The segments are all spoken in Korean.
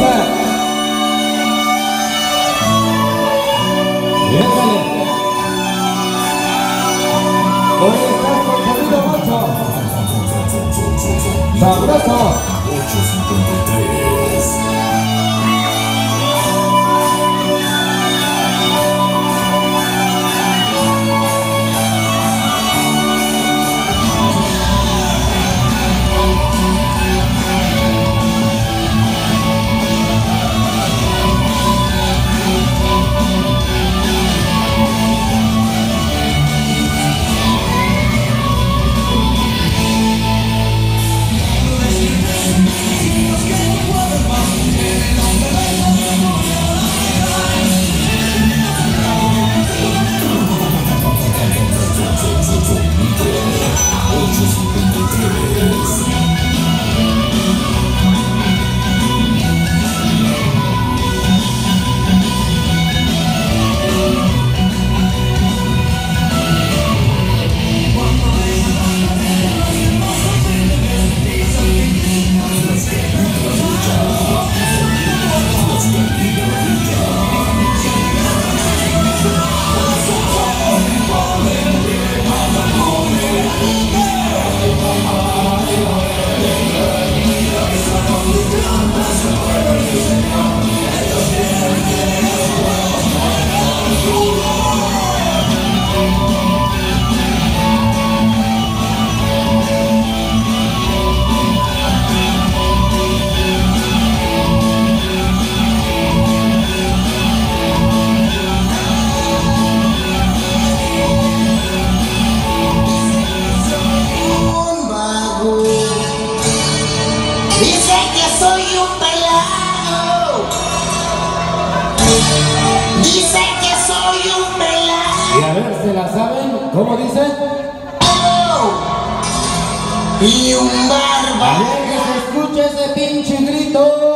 왼팔 왼팔에 머리 따뜻한 거기다 맞춰 자 그래서 ¿Cómo dice? Y un barba. que se escuche ese pinche grito.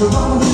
the moment